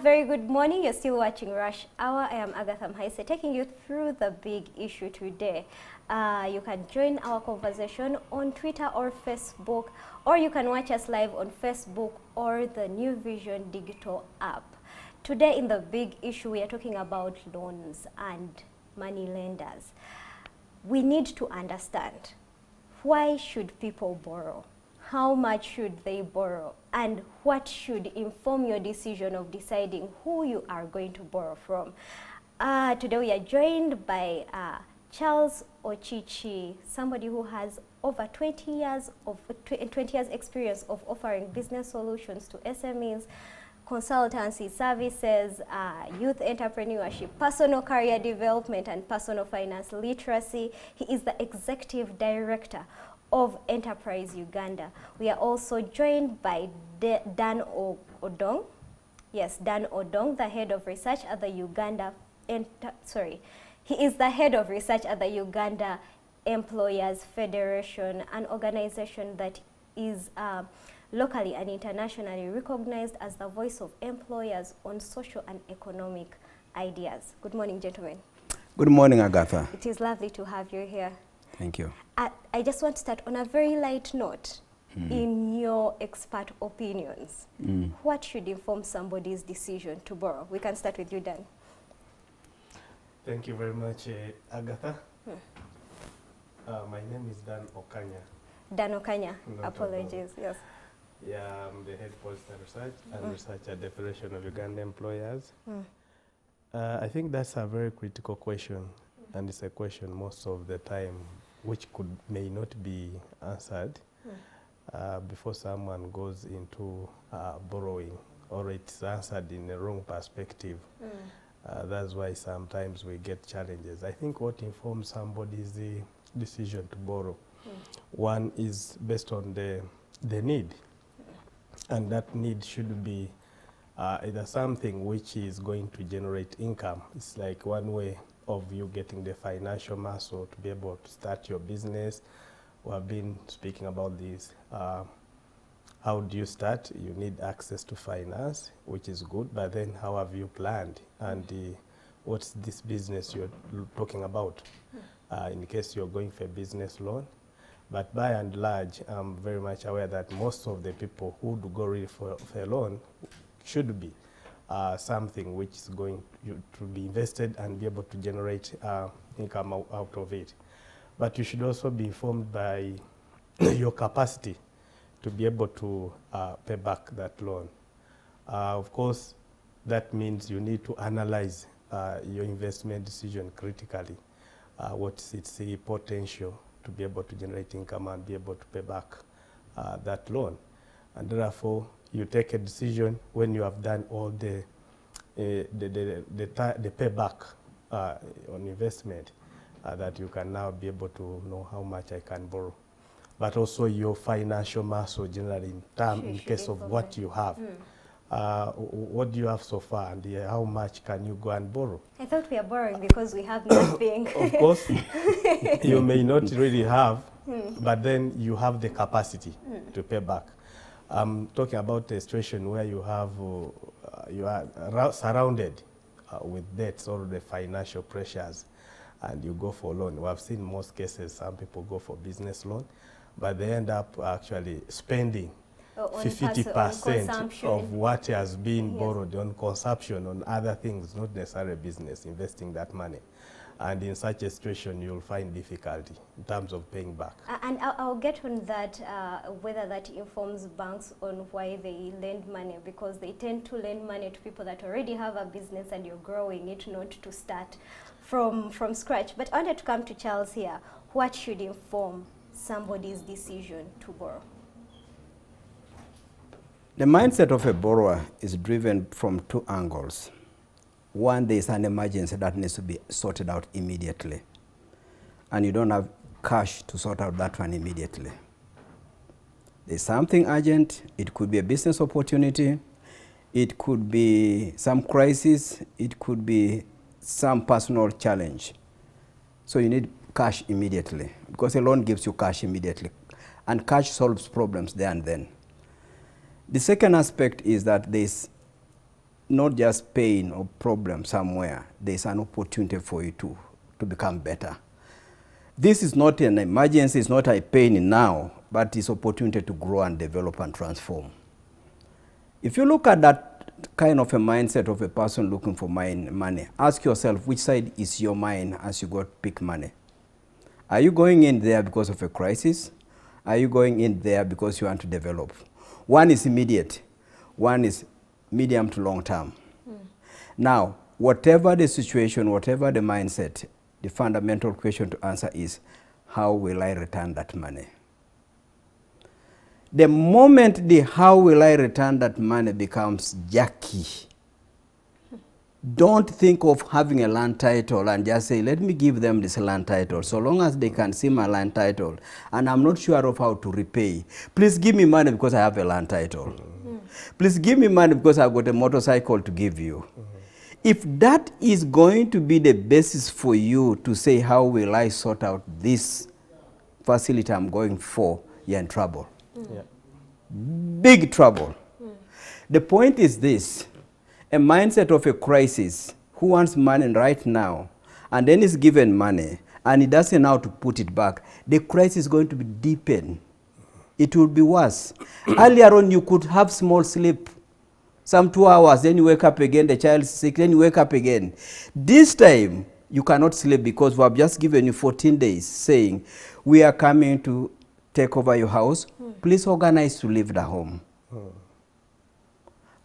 very good morning. You're still watching Rush Hour. I am Agatha Mhaise taking you through the big issue today. Uh, you can join our conversation on Twitter or Facebook, or you can watch us live on Facebook or the New Vision digital app. Today in the big issue, we are talking about loans and money lenders. We need to understand why should people borrow? How much should they borrow and what should inform your decision of deciding who you are going to borrow from. Uh, today we are joined by uh, Charles Ocici, somebody who has over 20 years of 20 years experience of offering business solutions to SMEs, consultancy services, uh, youth entrepreneurship, personal career development, and personal finance literacy. He is the executive director of Enterprise Uganda. We are also joined by De Dan o Odong. Yes, Dan Odong, the head of research at the Uganda, Enter sorry, he is the head of research at the Uganda Employers Federation, an organization that is uh, locally and internationally recognized as the voice of employers on social and economic ideas. Good morning, gentlemen. Good morning, Agatha. It is lovely to have you here. Thank you. I, I just want to start on a very light note. Mm. In your expert opinions, mm. what should inform somebody's decision to borrow? We can start with you, Dan. Thank you very much, uh, Agatha. Hmm. Uh, my name is Dan Okanya. Dan Okanya, no apologies, yes. Yeah, I'm the head policy research and mm. research at the Federation of Uganda Employers. Mm. Uh, I think that's a very critical question, and it's a question most of the time which could may not be answered mm. uh, before someone goes into uh, borrowing or it's answered in a wrong perspective. Mm. Uh, that's why sometimes we get challenges. I think what informs somebody's the decision to borrow. Mm. One is based on the, the need, and that need should be uh, either something which is going to generate income. It's like one way of you getting the financial muscle to be able to start your business. We have been speaking about this. Uh, how do you start? You need access to finance, which is good, but then how have you planned? And uh, what's this business you're talking about? Uh, in case you're going for a business loan. But by and large, I'm very much aware that most of the people who do go really for, for a loan should be uh, something which is going to be invested and be able to generate uh, income out of it. But you should also be informed by your capacity to be able to uh, pay back that loan. Uh, of course, that means you need to analyze uh, your investment decision critically. Uh, what's its potential to be able to generate income and be able to pay back that loan. And therefore, you take a decision when you have done all the, uh, the, the, the, the, payback uh, on investment uh, that you can now be able to know how much I can borrow. But also your financial muscle generally in term, in case of what you have. Mm. Uh, what do you have so far and uh, how much can you go and borrow? I thought we are borrowing because we have nothing. of course, you may not really have, mm. but then you have the capacity mm. to pay back. I'm talking about a situation where you have, uh, you are surrounded uh, with debts or the financial pressures and you go for loan. We have seen most cases, some people go for business loan, but they end up actually spending 50% of what has been yes. borrowed on consumption, on other things, not necessarily business, investing that money and in such a situation you'll find difficulty in terms of paying back. Uh, and I'll, I'll, get on that, uh, whether that informs banks on why they lend money, because they tend to lend money to people that already have a business and you're growing it, not to start from, from scratch. But I wanted to come to Charles here. What should inform somebody's decision to borrow? The mindset of a borrower is driven from two angles. One, there is an emergency that needs to be sorted out immediately. And you don't have cash to sort out that one immediately. There's something urgent. It could be a business opportunity. It could be some crisis. It could be some personal challenge. So you need cash immediately because a loan gives you cash immediately. And cash solves problems there and then. The second aspect is that there's not just pain or problem somewhere, there's an opportunity for you to, to become better. This is not an emergency, it's not a pain now, but it's opportunity to grow and develop and transform. If you look at that kind of a mindset of a person looking for money, ask yourself which side is your mind as you go to pick money. Are you going in there because of a crisis? Are you going in there because you want to develop? One is immediate, one is medium to long term. Now, whatever the situation, whatever the mindset, the fundamental question to answer is how will I return that money? The moment the how will I return that money becomes jerky, don't think of having a land title and just say, let me give them this land title. So long as they can see my land title and I'm not sure of how to repay, please give me money because I have a land title. Please give me money because I've got a motorcycle to give you. If that is going to be the basis for you to say, how will I sort out this facility I'm going for, you're in trouble. Mm. Yeah. Big trouble. The point is this a mindset of a crisis who wants money right now and then is given money and he doesn't know how to put it back, the crisis is going to be deepened. It would be worse. Earlier on, you could have small sleep, some two hours, then you wake up again, the child is sick, then you wake up again. This time, you cannot sleep because we have just given you 14 days saying, we are coming to take over your house. Please organize to leave the home.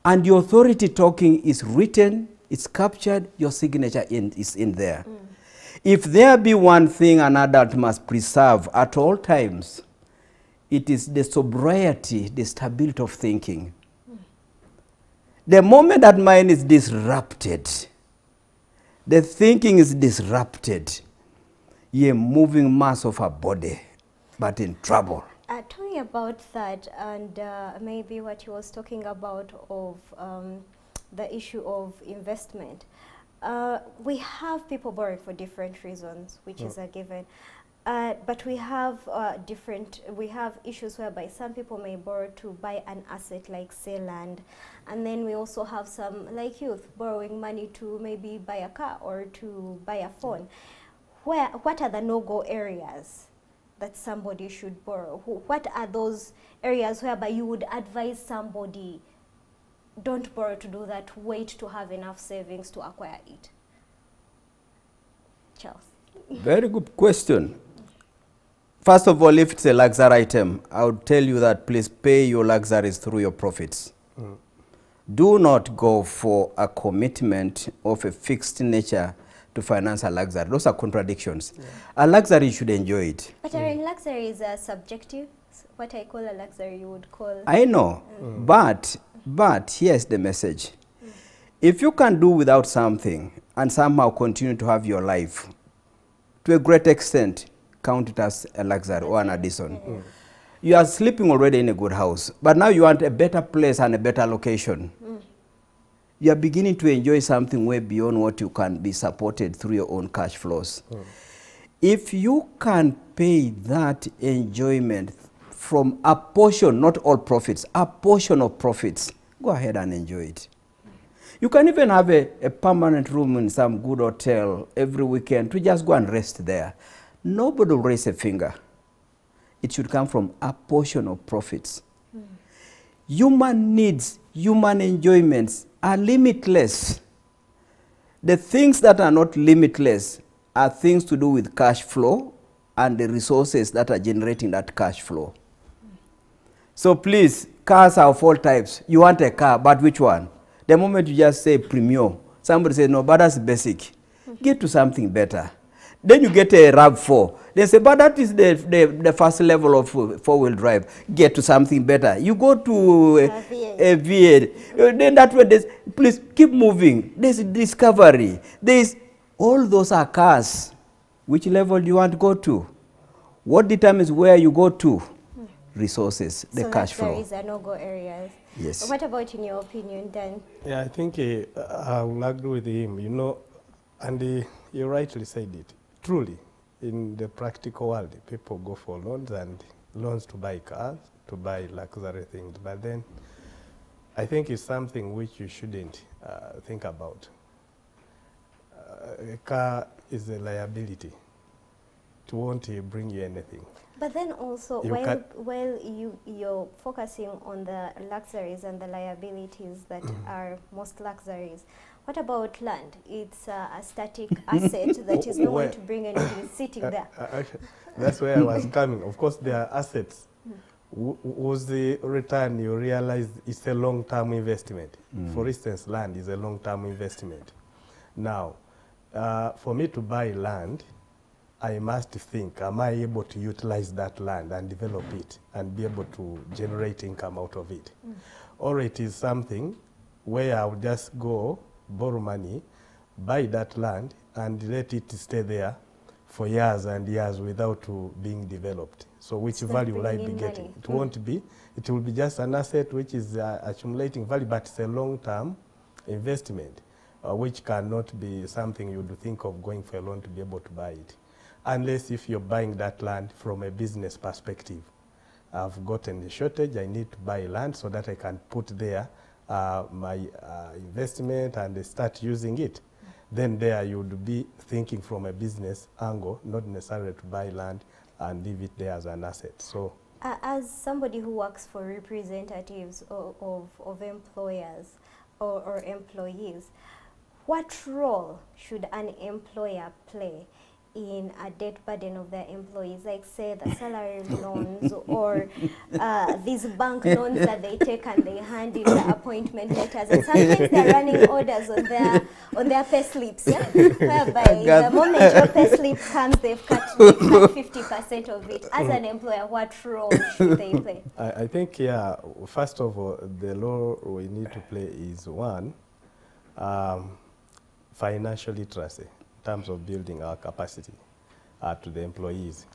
And the authority talking is written, it's captured, your signature in, is in there. If there be one thing an adult must preserve at all times, it is the sobriety, the stability of thinking. The moment that mind is disrupted, the thinking is disrupted, you're a moving mass of a body, but in trouble. Uh, talking about that and uh, maybe what he was talking about of um, the issue of investment. Uh, we have people borrowing for different reasons, which is a given. Uh, but we have uh, different, we have issues whereby some people may borrow to buy an asset like say land. And then we also have some, like youth, borrowing money to maybe buy a car or to buy a phone. Where, what are the no-go areas? that somebody should borrow? Who, what are those areas whereby you would advise somebody don't borrow to do that, wait to have enough savings to acquire it? Charles. Very good question. First of all, if it's a luxury item, I would tell you that please pay your luxuries through your profits. Mm. Do not go for a commitment of a fixed nature to finance a luxury. Those are contradictions. A luxury, you should enjoy it. But our mm. luxury is uh, subjective. What I call a luxury, you would call. I know, mm. but but here's the message: if you can do without something and somehow continue to have your life, to a great extent, count it as a luxury or an addition. Mm. Mm. You are sleeping already in a good house, but now you want a better place and a better location. Mm. You are beginning to enjoy something way beyond what you can be supported through your own cash flows. If you can pay that enjoyment from a portion, not all profits, a portion of profits, go ahead and enjoy it. You can even have a, a permanent room in some good hotel every weekend to just go and rest there. Nobody will raise a finger. It should come from a portion of profits. Human needs, human enjoyments are limitless. The things that are not limitless are things to do with cash flow and the resources that are generating that cash flow. So please, cars are of all types. You want a car, but which one? The moment you just say premium, somebody says, no, but that's basic. Get to something better. Then you get a RAV4. They say, but that is the, the, the first level of uh, four-wheel drive. Get to something better. You go to uh, A V8. a V8. Uh, Then that way, there's, please keep moving. There's discovery. There's all those are cars. Which level do you want to go to? What determines where you go to? Resources, the so cash flow. luxuries are no-go areas. Yes. What about in your opinion, Dan? Yeah, I think uh, I will agree with him. You know, and uh, you rightly said it. Truly, in the practical world, people go for loans and loans to buy cars, to buy luxury things. But then, I think it's something which you shouldn't uh, think about. Uh, a car is a liability. It won't uh, bring you anything. But then also, You while, while you, you're focusing on the luxuries and the liabilities that Mm-hmm. are most luxuries, what about land? It's uh, a static asset that is not going to bring anything sitting there. that's where I was coming. Of course, there are assets. W- was the return you realize it's a long-term investment? For instance, land is a long-term investment. Now, uh, for me to buy land, I must think, am I able to utilize that land and develop it and be able to generate income out of it? Or it is something where I would just go, borrow money, buy that land and let it stay there for years and years without to being developed. So which not value will I be getting? money. It won't be. It will be just an asset which is uh, accumulating value, but it's a long-term investment, uh, which cannot be something you would think of going for a loan to be able to buy it, unless if you're buying that land from a business perspective. I've gotten a shortage, I need to buy land so that I can put there uh, my uh, investment and start using it. Then there you would be thinking from a business angle, not necessarily to buy land and leave it there as an asset. So Uh, as somebody who works for representatives of, of, of employers or, or employees, what role should an employer play in a debt burden of their employees, like say the salary loans or uh, these bank loans that they take and they hand in the appointment letters, and sometimes they're running orders on their on their pay slips, yeah? whereby the moment your pay slip comes, they've cut fifty percent of it. As an employer, what role should they play? I, I think, yeah, first of all, the role we need to play is one, um, financial literacy in terms of building our capacity uh, to the employees.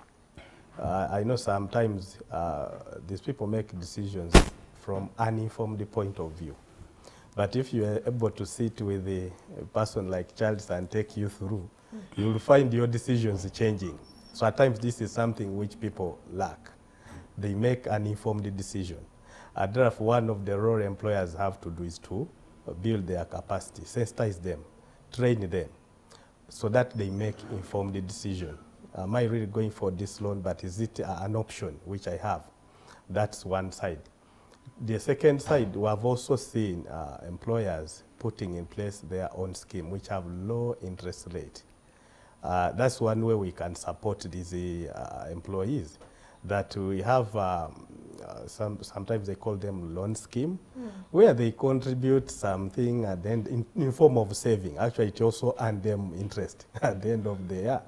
Uh, I know sometimes uh, these people make decisions from uninformed point of view. But if you are able to sit with a, a person like Charles and take you through, you will find your decisions changing. So at times this is something which people lack. They make an informed decision. And therefore, one of the role employers have to do is to build their capacity, sensitize them, train them, so that they make informed decision. Am I really going for this loan, but is it uh, an option which I have? That's one side. The second side, we have also seen uh, employers putting in place their own scheme, which have low interest rate. Uh, that's one way we can support these uh, employees. That we have, um, uh, some, sometimes they call them loan scheme, where they contribute something and then in, in form of saving. Actually, it also earn them interest at the end of the year.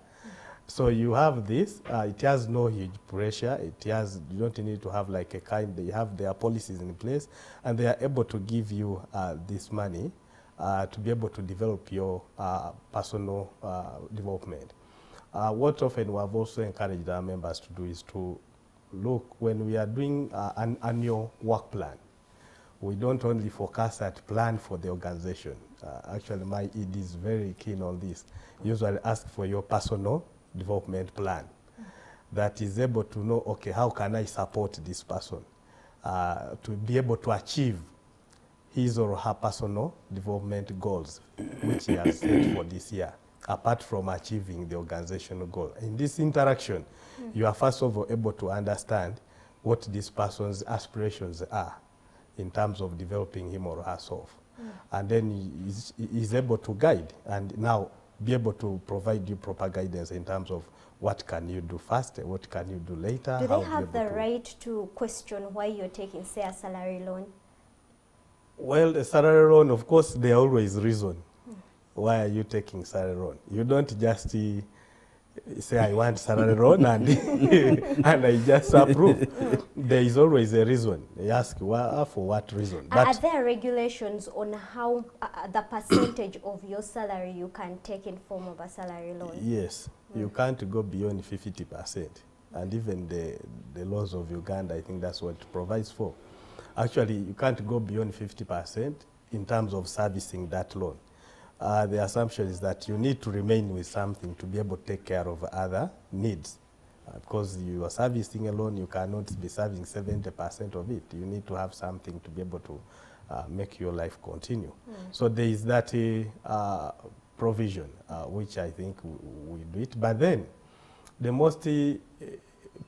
So you have this, uh, it has no huge pressure, it has, you don't need to have like a kind, they have their policies in place and they are able to give you uh, this money uh, to be able to develop your uh, personal uh, development. What often we have also encouraged our members to do is to look, when we are doing uh, an annual work plan, we don't only focus at plan for the organization. Uh, actually, my ED is very keen on this. Usually ask for your personal development plan that is able to know, okay, how can I support this person uh, to be able to achieve his or her personal development goals, which he has set for this year, apart from achieving the organizational goal. In this interaction, hmm. you are first of all able to understand what this person's aspirations are in terms of developing him or herself. Hmm. And then he is, able to guide and now be able to provide you proper guidance in terms of what can you do first, what can you do later. Do they have the to- right to question why you're taking, say, a salary loan? Well, the salary loan, of course, there are always reason. Why are you taking salary loan? You don't just say, I want salary loan and, and I just approve. there is always a reason. They ask, well, for what reason? Are- Are there regulations on how uh, uh, the percentage of your salary you can take in form of a salary loan? yes, you can't go beyond 50%. And even the, the laws of Uganda, I think that's what it provides for. Actually, you can't go beyond 50% in terms of servicing that loan. Uh, the assumption is that you need to remain with something to be able to take care of other needs. Uh, because you are servicing alone, you cannot be serving 70% of it. You need to have something to be able to uh, make your life continue. So there is that uh, provision, uh, which I think we, we do it. But then, the most uh,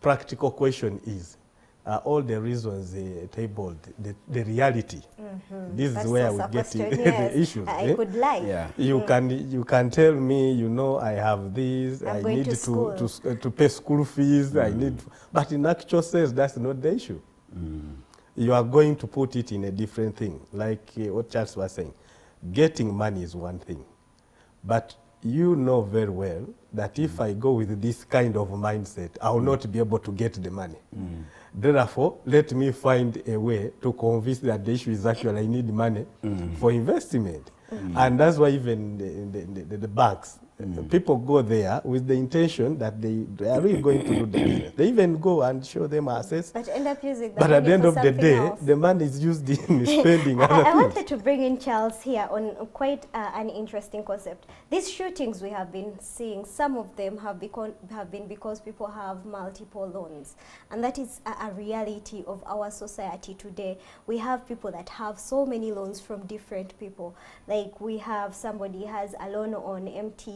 practical question is, uh, all the reasons they tabled, the, the reality. This That's is where also we get to question, the issues. I eh? could lie. Yeah. You can you can tell me, you know, I have this, I'm I going need to to to, uh, to pay school fees, I need, but in actual sense, that's not the issue. You are going to put it in a different thing, like uh, what Charles was saying. Getting money is one thing, but you know very well that if I go with this kind of mindset, I will not be able to get the money. Therefore, let me find a way to convince that the issue is actually I need money mm. for investment. Mm. And that's why even the, the, the, the banks, uh, people go there with the intention that they, they are really going to do the business. They even go and show them assets. But end up using the But at the end of the day, else. the money is used in spending I, other I wanted to bring in Charles here on quite uh, an interesting concept. These shootings we have been seeing, some of them have, become, have been because people have multiple loans. And that is a, a reality of our society today. We have people that have so many loans from different people. Like we have somebody has a loan on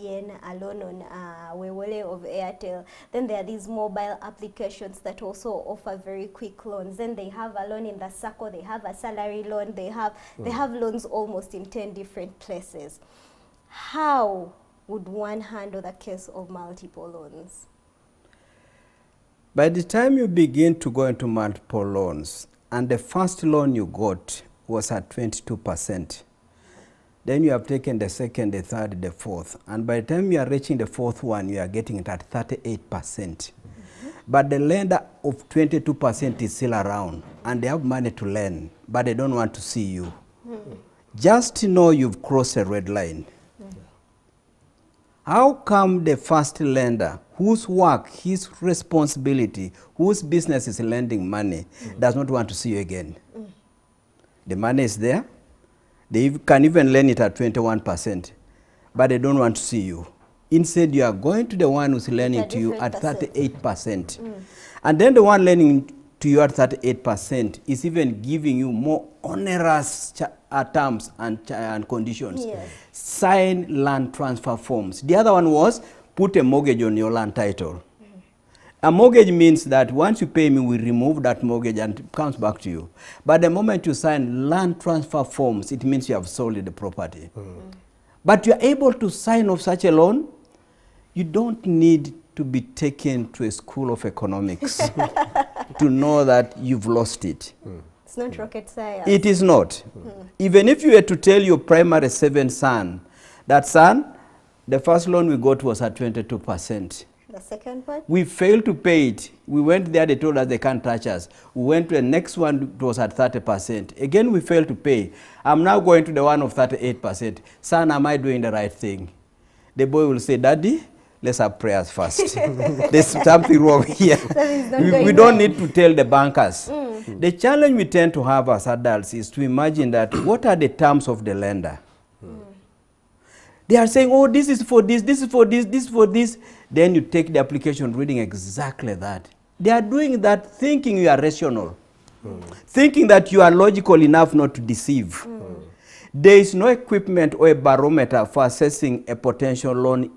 MTN, a loan on uh, Wewole of Airtel. Then there are these mobile applications that also offer very quick loans. Then they have a loan in the circle, they have a salary loan, they have, they have loans almost in 10 different places. How would one handle the case of multiple loans? By the time you begin to go into multiple loans, and the first loan you got was at 22%, then you have taken the second, the third, the fourth, and by the time you are reaching the fourth one, you are getting it at 38%. Mm-hmm. But the lender of 22% is still around, and they have money to lend, but they don't want to see you. Mm-hmm. Just know you've crossed a red line. Mm-hmm. How come the first lender, whose work, his responsibility, whose business is lending money, does not want to see you again? The money is there. They can even lend it at 21%, but they don't want to see you. Instead, you are going to the one who's lending to you at 38%. And then the one lending to you at 38% is even giving you more onerous uh, terms and, and conditions. Yes. Sign land transfer forms. The other one was put a mortgage on your land title. A mortgage means that once you pay me, we remove that mortgage and it comes back to you. But the moment you sign land transfer forms, it means you have sold the property. Hmm. But you are able to sign off such a loan, you don't need to be taken to a school of economics to know that you've lost it. Hmm. It's not hmm. rocket science. It is not. Even if you were to tell your primary seven son, that son, the first loan we got was at 22%. The second one? We failed to pay it. We went there, they told us they can't touch us. We went to the next one, it was at 30%. Again, we failed to pay. I'm now going to the one of 38%. Son, am I doing the right thing? The boy will say, Daddy, let's have prayers first. There's something wrong here. We, we don't need to tell the bankers. The challenge we tend to have as adults is to imagine that what are the terms of the lender? They are saying, oh, this is for this, this is for this, this is for this. Then you take the application reading exactly that. They are doing that thinking you are rational, thinking that you are logical enough not to deceive. There is no equipment or a barometer for assessing a potential loan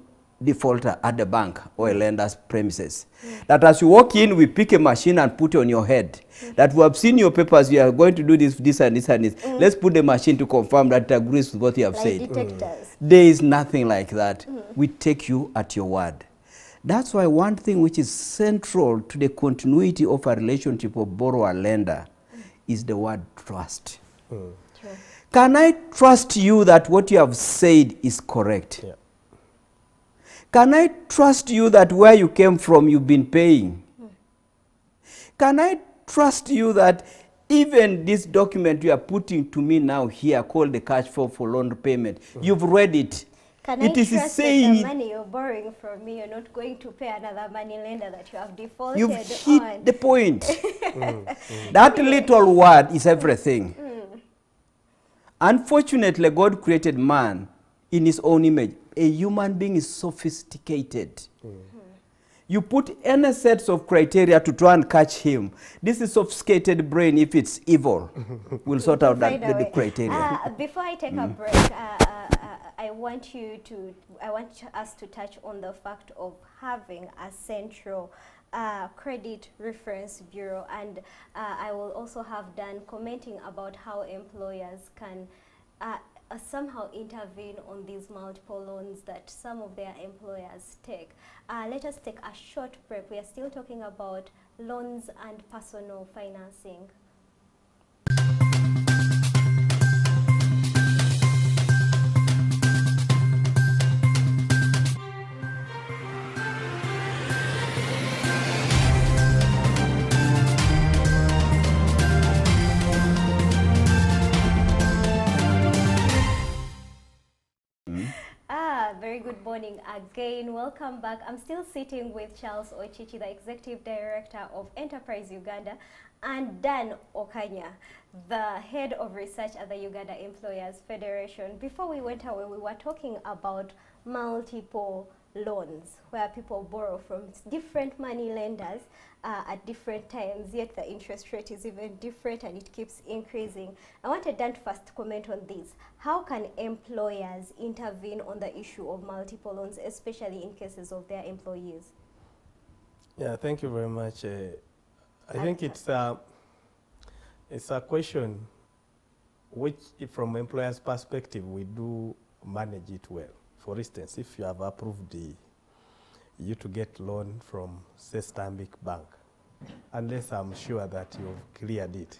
defaulter at the bank or a lender's premises. That as you walk in, we pick a machine and put it on your head. That we have seen your papers, you are going to do this, this and this and this. Let's put the machine to confirm that it agrees with what you have Like said. detectors. There is nothing like that. We take you at your word. That's why one thing which is central to the continuity of a relationship of borrower lender is the word trust. True. Can I trust you that what you have said is correct? Yeah. Can I trust you that where you came from you've been paying? Can I trust you that even this document you are putting to me now here called the cash flow for loan repayment, hmm. you've read it. Can It I is trust saying that the money you're borrowing from me, you're not going to pay another money lender that you have defaulted You've hit on? the point. That little word is everything. Unfortunately, God created man in his own image. A human being is sophisticated. You put any sets of criteria to try and catch him. This is sophisticated brain, if it's evil, will sort out that, the, the criteria. Uh, before I take a break, uh, uh, uh, I want you to, I want us to touch on the fact of having a central uh, credit reference bureau, and uh, I will also have Dan commenting about how employers can uh, somehow intervene on these multiple loans that some of their employers take. Uh, let us take a short break. We are still talking about loans and personal financing. Very good morning again. Welcome back. I'm still sitting with Charles Ocici, the Executive Director of Enterprise Uganda, and Dan Okanya, the Head of Research at the Uganda Employers Federation. Before we went away, we were talking about multiple loans where people borrow from different money lenders uh, at different times, yet the interest rate is even different and it keeps increasing. I wanted Dan to first comment on this. How can employers intervene on the issue of multiple loans, especially in cases of their employees? Yeah, thank you very much. Uh, I think it's a, it's a question which, from employer's perspective, we do manage it well. For instance, if you have approved the, you to get loan from, say, Bank, unless I'm sure that you've cleared it,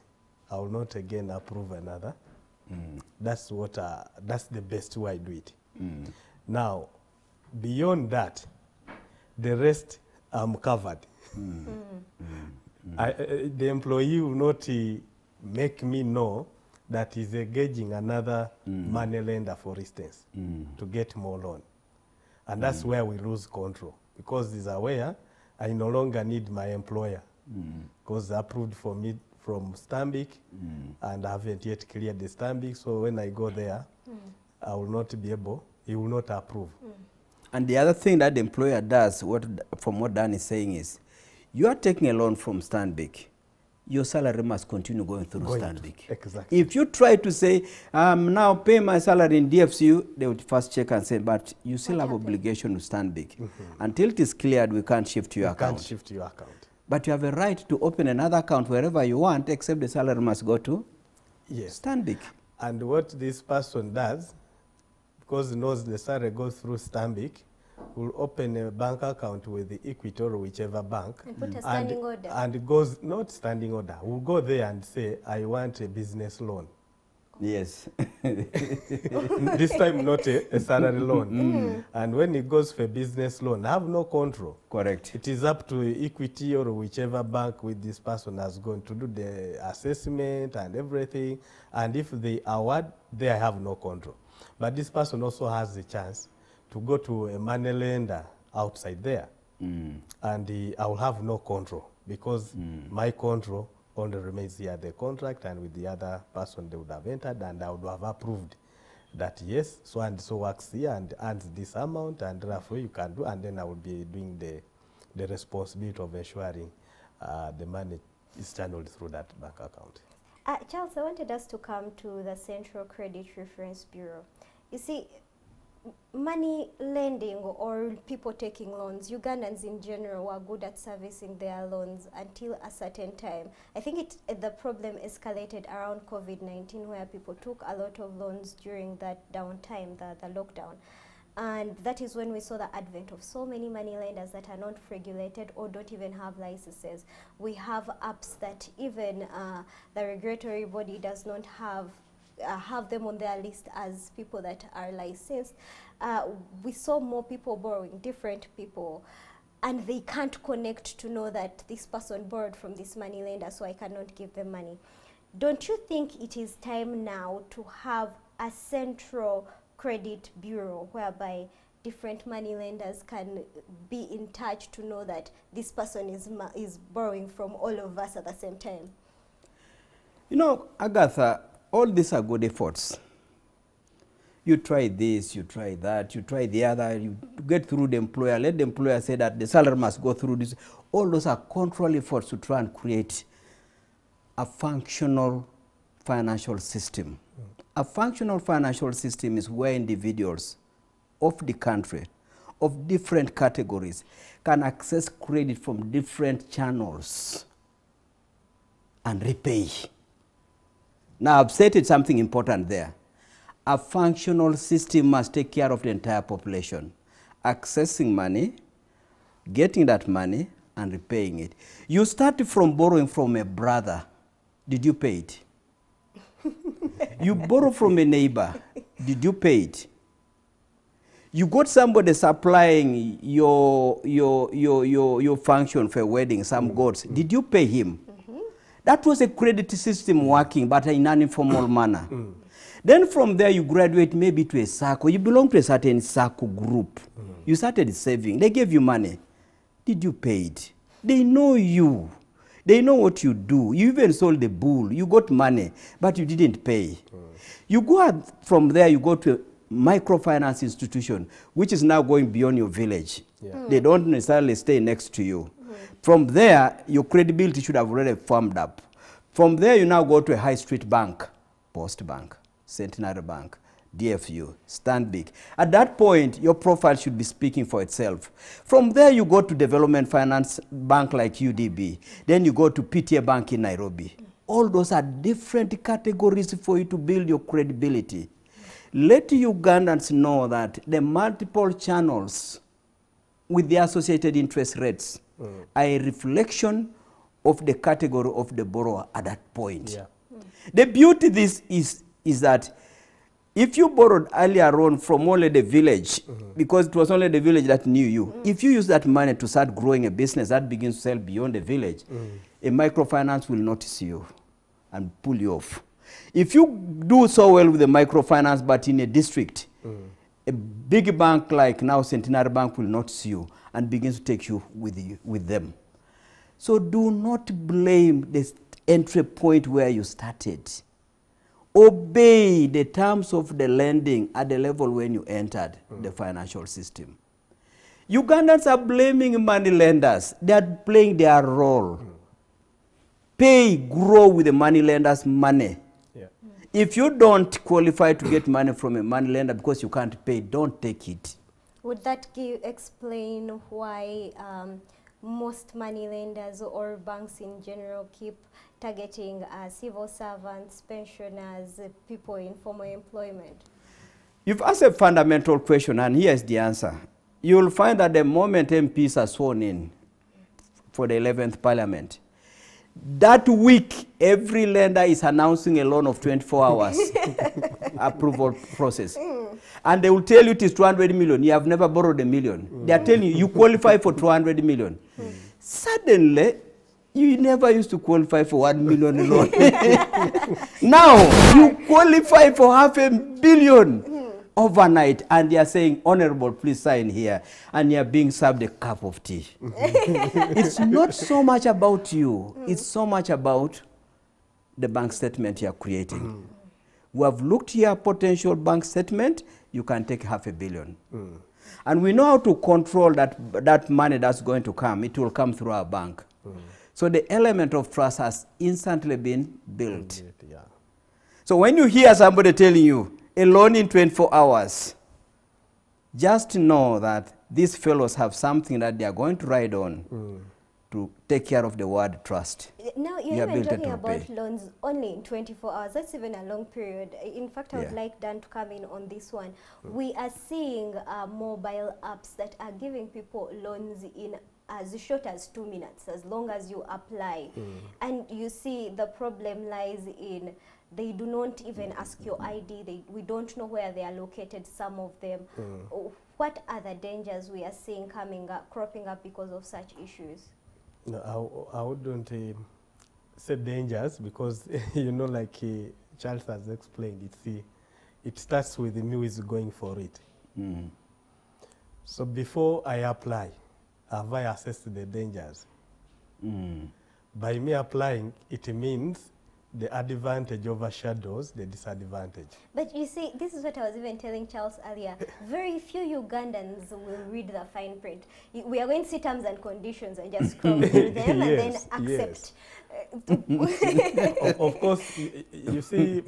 I will not again approve another. That's what, uh, that's the best way I do it. Now, beyond that, the rest I'm covered. I, uh, the employee will not uh, make me know that he's engaging another mm. money lender, for instance, mm. to get more loan. And that's mm. where we lose control because he's aware I no longer need my employer. Because they approved for me from Stanbic and I haven't yet cleared the Stanbic. So when I go there, I will not be able, he will not approve. And the other thing that the employer does, what, from what Dan is saying is, you are taking a loan from Stanbic, your salary must continue going through Going Stanbic. to- exactly. If you try to say, um, now pay my salary in DFCU, they would first check and say, but you still What have happened? obligation to Stanbic. Until it is cleared, we can't shift your You can't account. shift your account. But you have a right to open another account wherever you want, except the salary must go to Yes. Stanbic. And what this person does, because he knows the salary goes through Stanbic, will open a bank account with the Equity or whichever bank. And put a standing order. And goes, not standing order, will go there and say, I want a business loan. Yes. this time not a, a salary loan. Mm. Mm. And when it goes for a business loan, I have no control. Correct. It is up to Equity or whichever bank with this person has gone to do the assessment and everything. And if they award, they have no control. But this person also has the chance to go to a money lender outside there. And he, I will have no control because my control only remains here, the contract, and with the other person they would have entered, and I would have approved that yes, so and so works here and earns this amount, and therefore you can do, and then I would be doing the, the responsibility of ensuring uh, the money is channeled through that bank account. Uh, Charles, I wanted us to come to the Central Credit Reference Bureau. You see, m- money lending or people taking loans, Ugandans in general were good at servicing their loans until a certain time. I think it, the problem escalated around COVID-19 where people took a lot of loans during that downtime, the, the lockdown. And that is when we saw the advent of so many money lenders that are not regulated or don't even have licenses. We have apps that even uh, the regulatory body does not have uh, have them on their list as people that are licensed. Uh, we saw more people borrowing, different people, and they can't connect to know that this person borrowed from this money lender, so I cannot give them money. Don't you think it is time now to have a central credit bureau whereby different money lenders can be in touch to know that this person is, is borrowing from all of us at the same time? You know, Agatha, all these are good efforts. You try this, you try that, you try the other, you get through the employer. Let the employer say that the salary must go through this. All those are control efforts to try and create a functional financial system. A functional financial system is where individuals of the country, of different categories, can access credit from different channels and repay. Now, I've stated something important there. A functional system must take care of the entire population, accessing money, getting that money, and repaying it. You start from borrowing from a brother. Did you pay it? you borrow from a neighbor. Did you pay it? You got somebody supplying your, your, your, your, your function for a wedding, some mm. goods. Did you pay him? That was a credit system working, but in an informal manner. Then from there, you graduate maybe to a circle. You belong to a certain circle group. You started saving. They gave you money. Did you pay it? They know you. They know what you do. You even sold the bull. You got money, but you didn't pay. You go out from there, you go to a microfinance institution, which is now going beyond your village. Yeah. They don't necessarily stay next to you. From there, your credibility should have already formed up. From there, you now go to a high street bank, Post Bank, Centenary Bank, DFCU, Stanbic. At that point, your profile should be speaking for itself. From there, you go to Development Finance Bank like UDB. Then you go to PTA Bank in Nairobi. All those are different categories for you to build your credibility. Let Ugandans know that the multiple channels with the associated interest rates are a reflection of the category of the borrower at that point. Yeah. The beauty this is is that if you borrowed earlier on from only the village, mm-hmm. because it was only the village that knew you, mm. if you use that money to start growing a business that begins to sell beyond the village, mm. a microfinance will notice you and pull you off. If you do so well with the microfinance, but in a district, mm. a big bank like now Centenary Bank will notice you and begins to take you with, you, with them. So do not blame the entry point where you started. Obey the terms of the lending at the level when you entered the mm. financial system. Ugandans are blaming money lenders. They are playing their role. Mm. Pay, grow with the money lenders' money. Yeah. If you don't qualify to get money from a money lender because you can't pay, don't take it. Would that give, explain why um, most money lenders or banks in general keep targeting uh, civil servants, pensioners, uh, people in formal employment? You've asked a fundamental question, and here's the answer. You'll find that the moment MPs are sworn in for the 11th Parliament, that week, every lender is announcing a loan of 24 hours approval process. And they will tell you it is 200 million. You have never borrowed a million. They are telling you, you qualify for 200 million. Suddenly, you never used to qualify for 1 million loan. now, you qualify for half a billion overnight, and they are saying, Honorable, please sign here. And you are being served a cup of tea. it's not so much about you, it's so much about the bank statement you are creating. We have looked here potential bank statement, you can take half a billion. Hmm. And we know how to control that, that money that's going to come. It will come through our bank. Hmm. So the element of trust has instantly been built. Yeah. So when you hear somebody telling you a loan in 24 hours, just know that these fellows have something that they are going to ride on to take care of the word trust. Now, you're You even talking about pay. loans only in 24 hours. That's even a long period. In fact, I would Yeah. like Dan to come in on this one. We are seeing uh, mobile apps that are giving people loans in as short as two minutes, as long as you apply. And you see, the problem lies in they do not even ask your ID. They, we don't know where they are located, some of them. Oh, What are the dangers we are seeing coming up, cropping up because of such issues? No, I, I wouldn't um say dangers because you know, like uh, Charles has explained, it's the, it starts with me who is going for it. Mm. So before I apply, have I assessed the dangers? Mm. By me applying, it means the advantage overshadows the disadvantage. But you see, this is what I was even telling Charles earlier. Very few Ugandans will read the fine print. We are going to see terms and conditions and just scroll through them and then Yes, accept. of, of course, you see,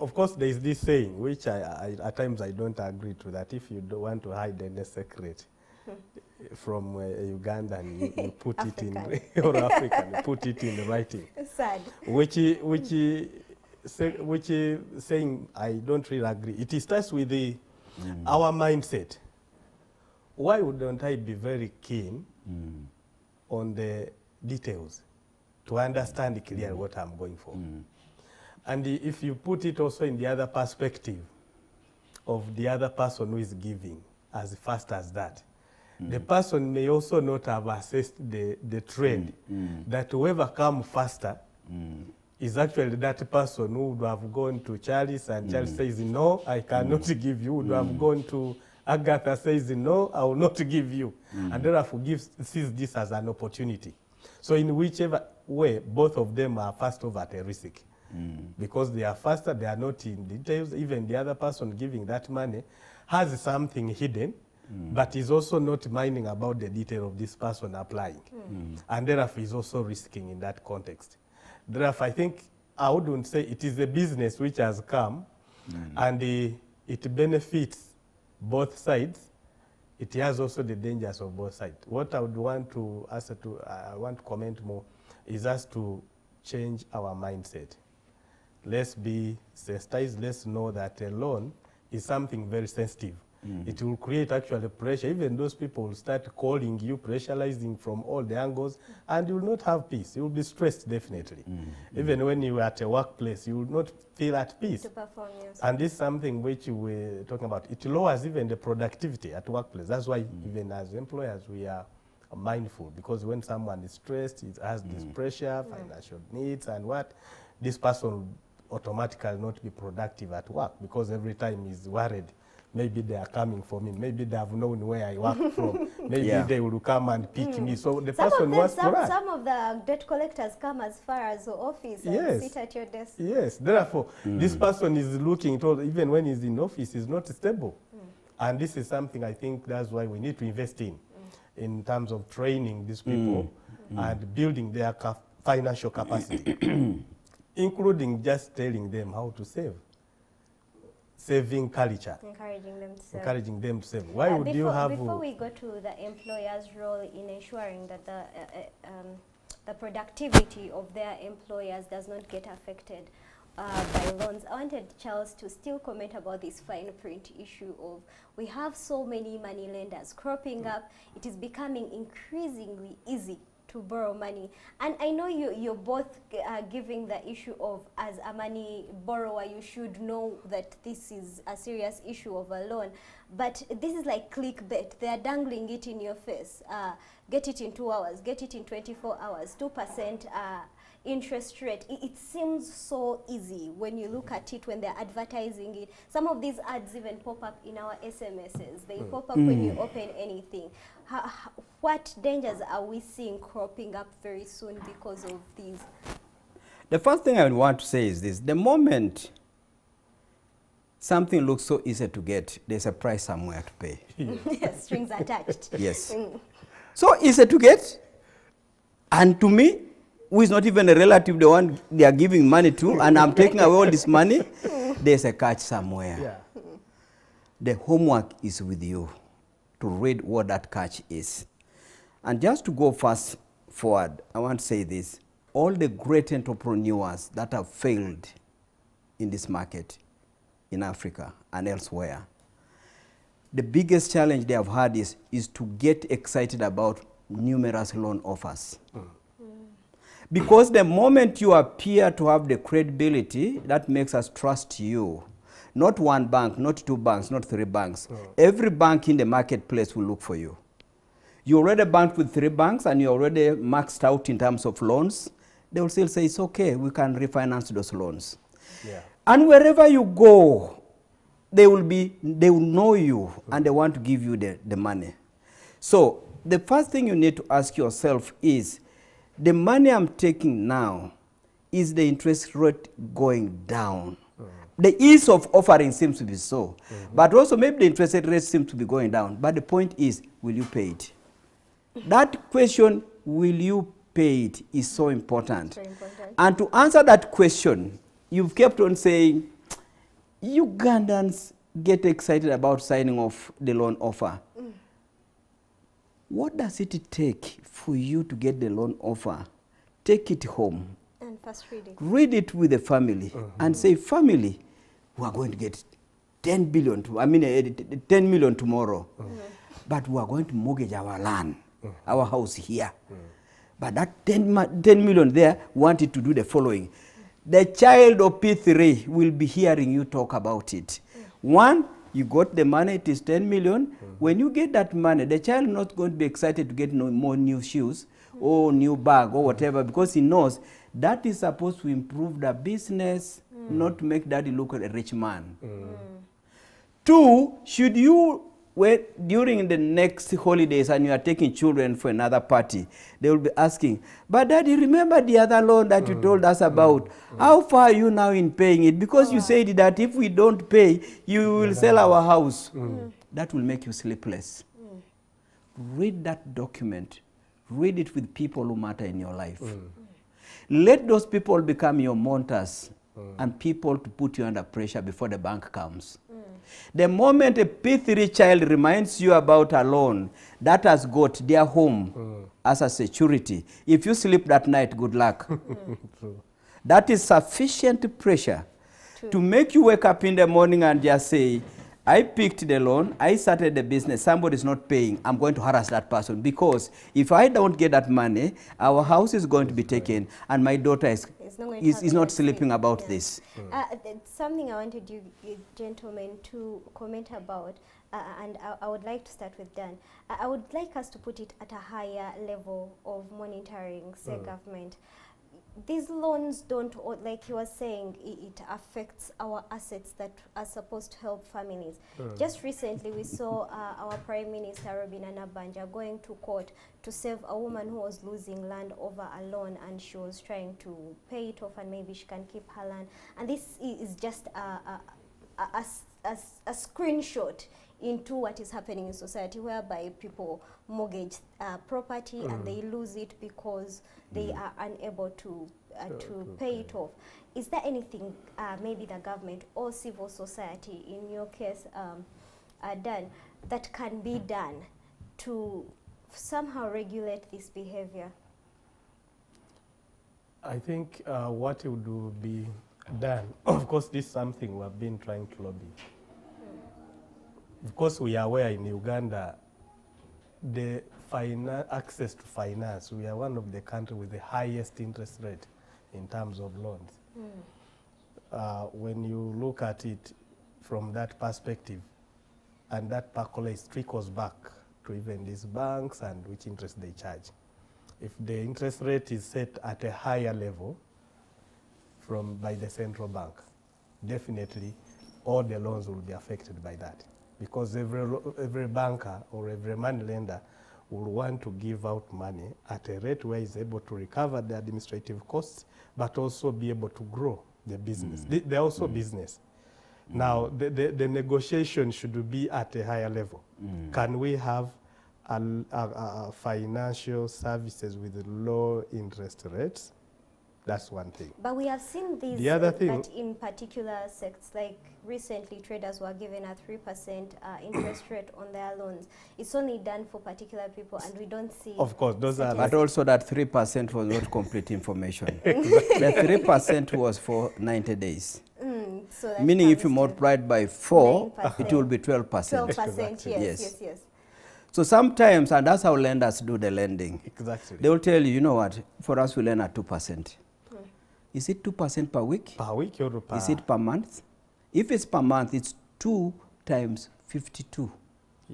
of course, there is this saying, which I, I, at times I don't agree to, that if you don't want to hide any secret from uh, Ugandan, you, you put it in, or African, you put it in the writing. Sad. which i- which say, which saying I don't really agree. It starts with the mm. our mindset. Why wouldn't I be very keen mm. on the details to understand clearly mm. what I'm going for? And if you put it also in the other perspective of the other person who is giving as fast as that, the person may also not have assessed the, the trend mm, mm. that whoever come faster mm. is actually that person who would have gone to Charles and Charles says, no, I cannot give you, would have gone to Agatha says, no, I will not give you. And therefore gives, sees this as an opportunity. So in whichever way, both of them are first over at a risk. Because they are faster, they are not in details. Even the other person giving that money has something hidden, Mm. but is also not minding about the detail of this person applying. Mm. And therefore is also risking in that context. Therefore, I think I wouldn't say it is a business which has come mm. and uh, it benefits both sides. It has also the dangers of both sides. What I would want to ask to, uh, I want to comment more is us to change our mindset. Let's be sensitized. Let's know that a loan is something very sensitive. It will create actually pressure. Even those people will start calling you, pressurizing from all the angles, and you will not have peace. You will be stressed, definitely. Mm-hmm. Even when you are at a workplace, you will not feel at peace. To perform yes. And this is something which we're talking about. It lowers even the productivity at workplace. That's why mm-hmm. even as employers, we are mindful because when someone is stressed, it has this mm-hmm. pressure, financial needs, and what, this person automatically not be productive at work because every time he's worried. Maybe they are coming for me. Maybe they have known where I work from. Maybe Yeah. they will come and pick me. So the Some of, person them, wants to some, run. some of the debt collectors come as far as the office and Yes. sit at your desk. Yes, therefore, this mm. person is looking toward, even when he's in office, is not stable. Mm. And this is something I think that's why we need to invest in, mm. in terms of training these people and building their cap- financial capacity, including just telling them how to save, saving culture, Encouraging them to save. encouraging them to save. Why Uh, would before, you have... Before we go to the employer's role in ensuring that the, uh, uh, um, the productivity of their employers does not get affected uh, by loans, I wanted Charles to still comment about this fine print issue of we have so many money lenders cropping up. It is becoming increasingly easy to borrow money. And I know you, you're both uh, giving the issue of as a money borrower, you should know that this is a serious issue of a loan. But this is like clickbait. They are dangling it in your face. Uh, get it in two hours, get it in 24 hours, 2% uh, interest rate. It, it seems so easy when you look at it, when they're advertising it. Some of these ads even pop up in our SMSs. They pop up when you open anything. How, what dangers are we seeing cropping up very soon because of these? The first thing I would want to say is this. The moment something looks so easy to get, there's a price somewhere to pay. yes, strings attached? Yes. Mm. So easy to get. And to me, who is not even a relative, the one they are giving money to, and I'm taking away all this money, there's a catch somewhere. Yeah. The homework is with you to read what that catch is. And just to go fast forward, I want to say this. All the great entrepreneurs that have failed in this market in Africa and elsewhere, the biggest challenge they have had is, is to get excited about numerous loan offers. Mm. Because the moment you appear to have the credibility, that makes us trust you. Not one bank, not two banks, not three banks. Every bank in the marketplace will look for you. You already banked with three banks and you're already maxed out in terms of loans. They will still say, it's okay, we can refinance those loans. Yeah. And wherever you go, they will be, they will know you and they want to give you the, the money. So the first thing you need to ask yourself is, the money I'm taking now, is the interest rate going down? Mm. The ease of offering seems to be so, mm-hmm. but also maybe the interest rate seems to be going down. But the point is, will you pay it? That question, will you pay it, is so important. Important. And to answer that question, you've kept on saying, Ugandans get excited about signing off the loan offer. What does it take for you to get the loan offer? Take it home, And first reading. read it with the family, uh-huh. and say, family, we are going to get 10 billion, to, I mean, eh, 10 million tomorrow, uh-huh. but we are going to mortgage our land, uh-huh. our house here. But that 10, 10 million there wanted to do the following. The child of P3 will be hearing you talk about it. One, you got the money, it is 10 million. Mm. When you get that money, the child is not going to be excited to get no more new shoes or new bag or whatever because he knows that is supposed to improve the business, mm. not make daddy look like a rich man. Mm. Two, should you, when, during the next holidays and you are taking children for another party, they will be asking, but daddy, remember the other loan that you mm. told us mm. about? Mm. How far are you now in paying it? Because you ah. said that if we don't pay, you will sell our house. That will make you sleepless. Read that document. Read it with people who matter in your life. Let those people become your mentors and people to put you under pressure before the bank comes. The moment a P3 child reminds you about a loan that has got their home mm. as a security, if you sleep that night, good luck. That is sufficient pressure to make you wake up in the morning and just say, I picked the loan, I started the business, somebody is not paying, I'm going to harass that person because if I don't get that money, our house is going to be taken and my daughter is, It's not is, is not sleeping thing. about Yeah. this. Uh, th- something I wanted you, you gentlemen to comment about, uh, and I, I would like to start with Dan. I, I would like us to put it at a higher level of monitoring, say government. These loans don't, like he was saying, it affects our assets that are supposed to help families. Just recently, we saw uh, our Prime Minister Robinah Nabbanja going to court to save a woman who was losing land over a loan and she was trying to pay it off and maybe she can keep her land. And this is just a a a a screenshot into what is happening in society whereby people mortgage uh, property and they lose it because they are unable to uh, to to pay it off. Is there anything uh, maybe the government or civil society, in your case, um, uh, done that can be done to somehow regulate this behavior? I think uh, what would be done, of course, this is something we have been trying to lobby. Of course, we are aware in Uganda, the access to finance, we are one of the countries with the highest interest rate in terms of loans. Uh, when you look at it from that perspective, and that percolates, trickles back to even these banks and which interest they charge. If the interest rate is set at a higher level from by the central bank, definitely all the loans will be affected by that. Because every, every banker or every money lender will want to give out money at a rate where he's able to recover the administrative costs, but also be able to grow the business. Mm. They- They're also mm. business. Now, mm. the, the, the negotiation should be at a higher level. Can we have a- a- a financial services with low interest rates? That's one thing. But we have seen these The other uh, thing- that in particular sects, like recently traders were given a 3% uh, interest rate on their loans. It's only done for particular people and we don't see... Of course, those are But also that 3% was not complete information. the 3% was for 90 days. Mm, so that Meaning if you comes multiply it by 4, 9%. it will be 12%. 12%, yes, Exactly. yes, Yes. yes, yes. So sometimes, and that's how lenders do the lending, exactly. they will tell you, you know what, for us we lend at 2%. Is it 2% per week? per week or per Is it per month? If it's per month, it's 2 times 52.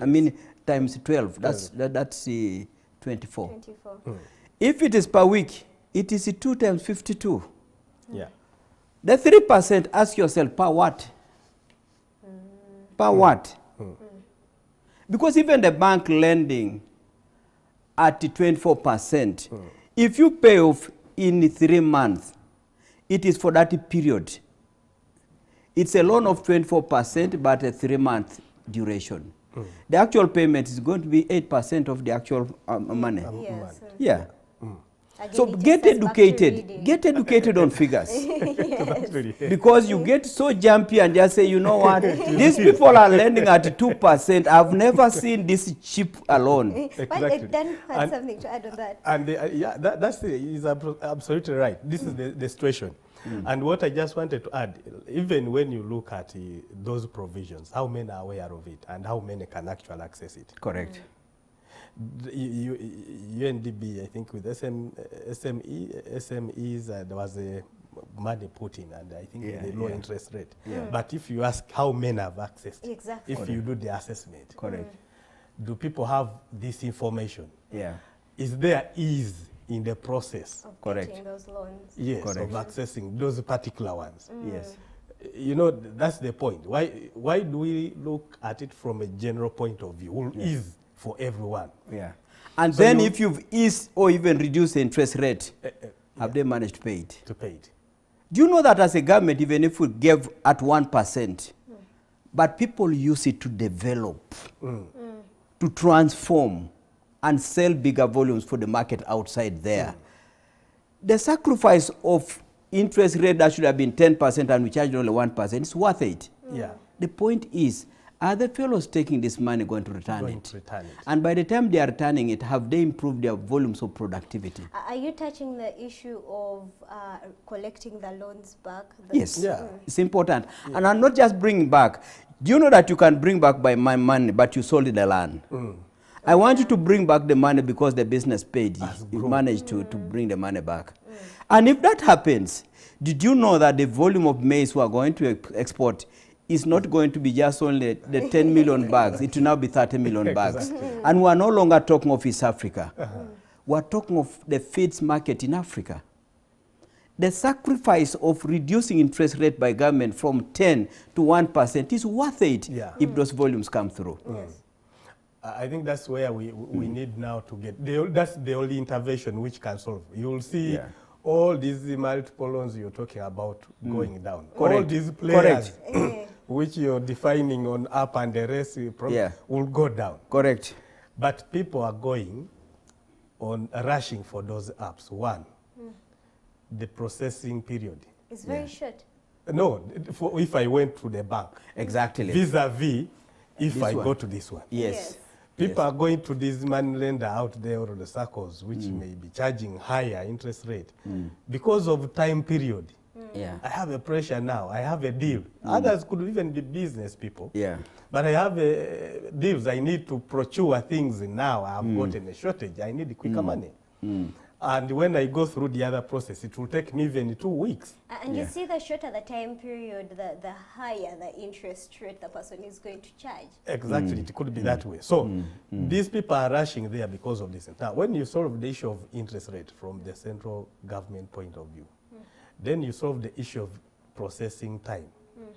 I mean, times 12, that's, that, that's uh, 24. 24. Hmm. If it is per week, it is 2 times 52. Yeah. The 3%, ask yourself, per what? Hmm. Per what? Hmm. Because even the bank lending at 24%, if you pay off in three months, it is for that period. It's a loan of 24%, but a three-month duration. The actual payment is going to be 8% of the actual um, money. Yes. uh, yeah. Again, So get takes us back to educated. Get educated on figures. Because you get so jumpy and just say, you know what, these people are lending at 2%. I've never seen this cheap alone. But Exactly. Dan had And- something to add on that. And the, uh, yeah, that, that's the, is absolutely right. This is the, the situation. And what I just wanted to add, even when you look at uh, those provisions, how many are aware of it and how many can actually access it? Correct. The U- U- UNDB, I think with SM, uh, SME, SMEs, uh, there was a money put in, and I think Yeah, the low yeah. interest rate. Yeah. But if you ask how many have accessed, Exactly. if you do the assessment, Correct. do people have this information? Yeah. Is there ease in the process? Of Correct. getting those loans. Yes, Correct. of accessing those particular ones. Yes. You know, that's the point. Why, why do we look at it from a general point of view? Will ease for everyone. Yeah. And So then you- if you've eased or even reduced the interest rate, eh, eh, have they managed to pay it? to pay it. Do you know that as a government, even if we gave at 1%, but people use it to develop, to transform, and sell bigger volumes for the market outside there. The sacrifice of interest rate that should have been 10% and we charged only 1% is worth it. Yeah. The point is, are the fellows taking this money going to return Going it? to return it. And by the time they are returning it, have they improved their volumes of productivity? Are are you touching the issue of uh, collecting the loans back? The- Yes, Yeah. Mm. it's important. And I'm not just bringing back. Do you know that you can bring back by my money, but you sold the land? Mm. I want you to bring back the money because the business paid. you. You grown. managed to, to mm. bring the money back. And if that happens, did you know that the volume of maize we are going to ex- export is not going to be just only the 10 million bags, it will now be 30 million bags. And we are no longer talking of East Africa. Uh-huh. We are talking of the feeds market in Africa. The sacrifice of reducing interest rate by government from 10 to 1% is worth it Yeah. if those volumes come through. Mm. I I think that's where we, we mm. need now to get, the, that's the only intervention which can solve. You'll see Yeah. all these multiple loans you're talking about mm. going down. All Correct. these players Eh, which you're defining on up and the rest Yeah. will go down. Correct. But people are going on rushing for those apps. One, the processing period. It's very short. No, for if I went to the bank, Exactly. vis-a-vis if This I one. go to this one. yes. Yes. People are going to this money lender out there or the circles which mm. may be charging higher interest rate mm. because of time period. Mm. Yeah. I have a pressure now. I have a deal. Mm. Others could even be business people. Yeah. But I have uh, deals. I need to procure things now. I've mm. gotten a shortage. I need quicker money. And when I go through the other process, it will take me even two weeks. And Yeah. you see the shorter the time period, the, the higher the interest rate the person is going to charge. Exactly, it could be that way. So these people are rushing there because of this. Now, when you solve the issue of interest rate from the central government point of view, then you solve the issue of processing time.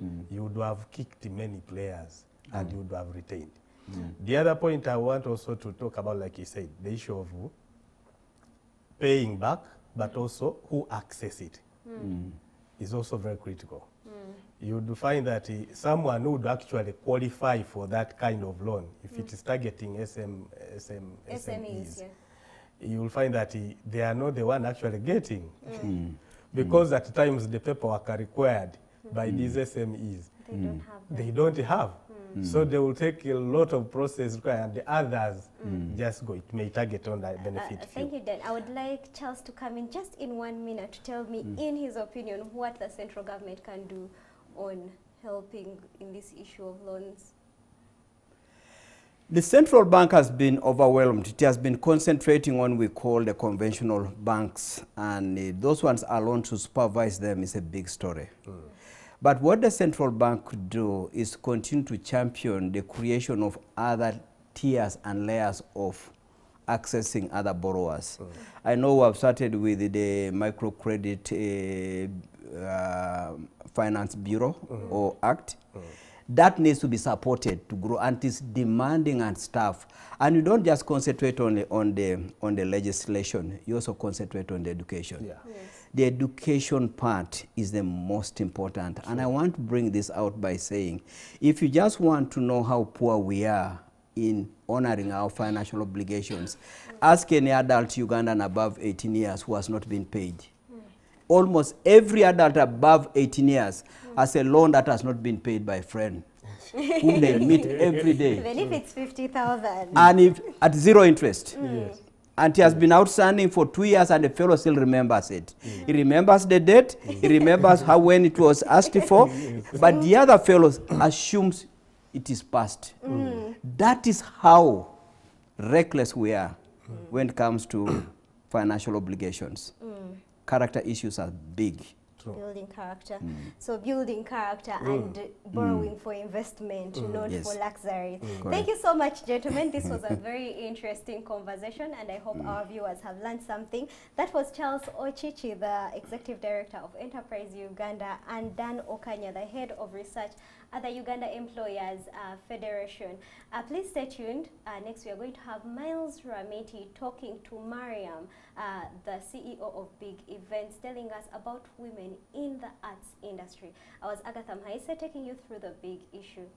Mm. You would have kicked many players and you would have retained. Mm. The other point I want also to talk about, like you said, the issue of paying back, but also who access it mm. is also very critical. You would find that uh, someone who would actually qualify for that kind of loan, if it is targeting SM, SM, SMEs, SMEs, yeah. you will find that uh, they are not the one actually getting. Because at times the paperwork are required by these mm. SMEs, They don't mm. have they don't have. Mm. So they will take a lot of process required and the others just go. It may target on that Uh, benefit uh, thank you, Dan. I would like Charles to come in just in one minute to tell me, in his opinion, what the central government can do on helping in this issue of loans. The central bank has been overwhelmed. It has been concentrating on what we call the conventional banks, and uh, those ones alone to supervise them is a big story. But what the central bank could do is continue to champion the creation of other tiers and layers of accessing other borrowers. I know we have started with the microcredit uh, uh, finance bureau or act that needs to be supported to grow and it's demanding and stuff and you don't just concentrate only on the on the legislation you also concentrate on the education Yeah. Yes. the education part is the most important. And I want to bring this out by saying, if you just want to know how poor we are in honoring our financial obligations, ask any adult Ugandan above 18 years who has not been paid. Almost every adult above 18 years has a loan that has not been paid by a friend whom they meet every day. Even if it's 50,000. And if at zero interest. Mm. Yes. And he has been outstanding for two years and the fellow still remembers it. Mm. He remembers the date, he remembers how when it was asked for, but the other fellow assumes it is past. Mm. That is how reckless we are when it comes to financial obligations. Character issues are big. True. building character. Mm. So building character mm. and mm. borrowing for investment, not Yes. for luxury. Thank you so much, gentlemen. This was a very interesting conversation, and I hope our viewers have learned something. That was Charles Ocici, the Executive Director of Enterprise Uganda, and Dan Okanya, the Head of Research at the Uganda Employers uh, Federation. Uh, please stay tuned. Uh, next, we are going to have Miles Ramiti talking to Mariam, uh, the CEO of Big Events, telling us about women in the arts industry. I was Agatha Mhaise taking you through the big issue.